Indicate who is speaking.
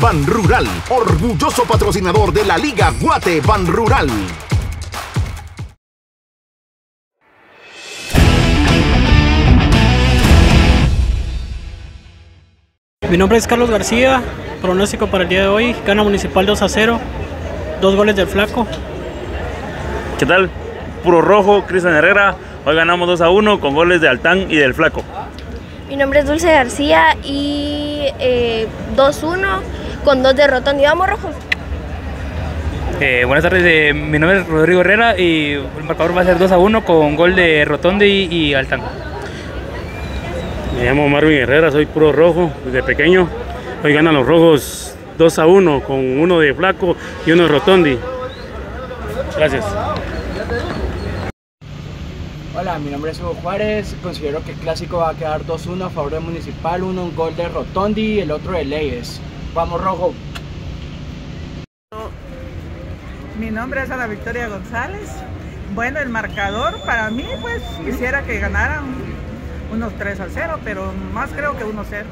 Speaker 1: Ban Rural, orgulloso patrocinador de la Liga Guate Ban Rural.
Speaker 2: Mi nombre es Carlos García, pronóstico para el día de hoy, gana Municipal 2 a 0, dos goles del Flaco.
Speaker 3: ¿Qué tal? Puro rojo, Cristian Herrera, hoy ganamos 2 a 1 con goles de Altán y del Flaco.
Speaker 4: Mi nombre es Dulce García y eh, 2-1 con dos derrotas. ¿Y vamos rojos?
Speaker 5: Eh, buenas tardes, eh, mi nombre es Rodrigo Herrera y el marcador va a ser 2 a 1 con gol de Rotondi y, y Altán.
Speaker 6: Me llamo Marvin Herrera, soy puro rojo desde pequeño. Hoy ganan los rojos 2 a 1 con uno de Flaco y uno de Rotondi. Gracias.
Speaker 7: Hola, mi nombre es Hugo Juárez. Considero que el clásico va a quedar 2-1 a favor de Municipal, uno un gol de Rotondi y el otro de Leyes. Vamos rojo.
Speaker 8: Mi nombre es Ana Victoria González. Bueno, el marcador para mí, pues quisiera que ganaran unos 3 al 0, pero más creo que 1-0.